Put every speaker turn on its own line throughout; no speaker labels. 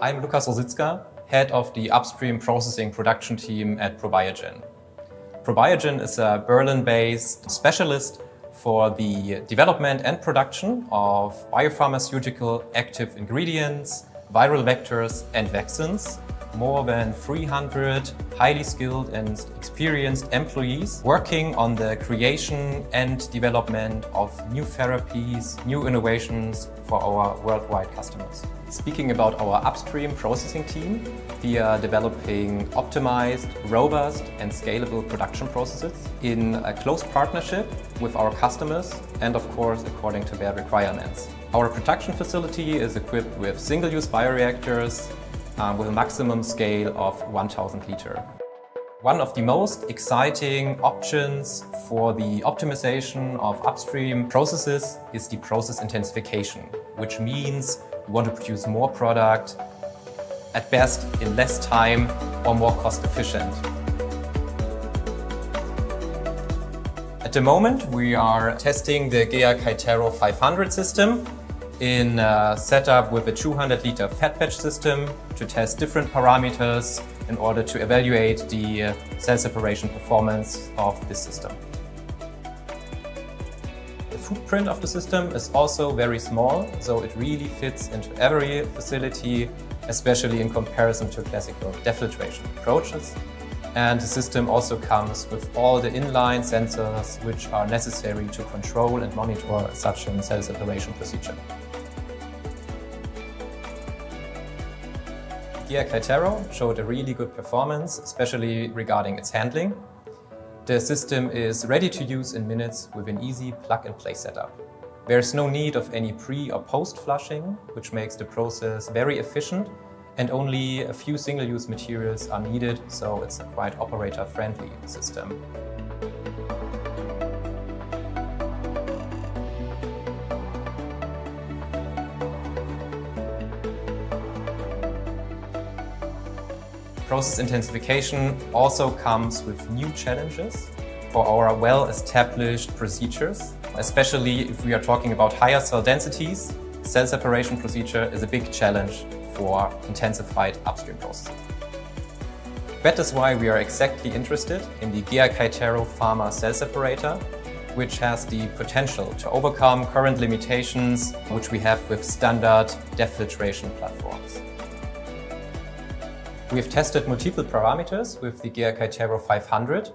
I'm Lukas Rositzka, head of the upstream processing production team at ProBioGen. ProBioGen is a Berlin-based specialist for the development and production of biopharmaceutical active ingredients, viral vectors and vaccines more than 300 highly skilled and experienced employees working on the creation and development of new therapies, new innovations for our worldwide customers. Speaking about our upstream processing team, we are developing optimized, robust and scalable production processes in a close partnership with our customers and of course according to their requirements. Our production facility is equipped with single-use bioreactors, uh, with a maximum scale of 1000 liter. One of the most exciting options for the optimization of upstream processes is the process intensification, which means we want to produce more product, at best in less time or more cost efficient. At the moment, we are testing the GEA kytero 500 system in a setup with a 200 liter fed batch system to test different parameters in order to evaluate the uh, cell separation performance of this system. The footprint of the system is also very small, so it really fits into every facility, especially in comparison to classical depth filtration approaches. And the system also comes with all the inline sensors which are necessary to control and monitor such a cell separation procedure. GEA kytero showed a really good performance, especially regarding its handling. The system is ready to use in minutes with an easy plug-and-play setup. There's no need of any pre or post flushing, which makes the process very efficient and only a few single-use materials are needed, so it's a quite operator-friendly system. Process intensification also comes with new challenges for our well-established procedures, especially if we are talking about higher cell densities. Cell separation procedure is a big challenge for intensified upstream processing. That is why we are exactly interested in the GEA kytero Pharma Cell Separator, which has the potential to overcome current limitations which we have with standard depth filtration platforms. We have tested multiple parameters with the GEA kytero 500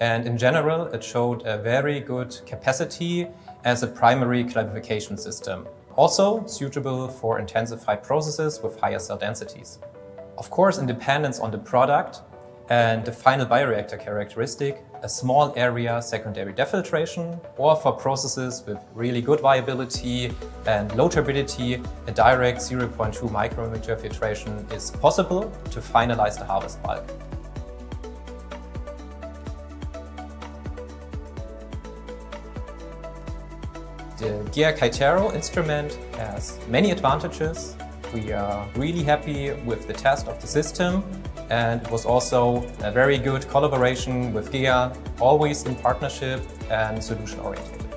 and in general it showed a very good capacity as a primary clarification system. Also suitable for intensified processes with higher cell densities. Of course, in dependence on the product, and the final bioreactor characteristic, a small area secondary depth filtration, or for processes with really good viability and low turbidity, a direct 0.2 micrometer filtration is possible to finalize the harvest bulk. The GEA kytero instrument has many advantages. We are really happy with the test of the system and it was also a very good collaboration with GEA, always in partnership and solution oriented.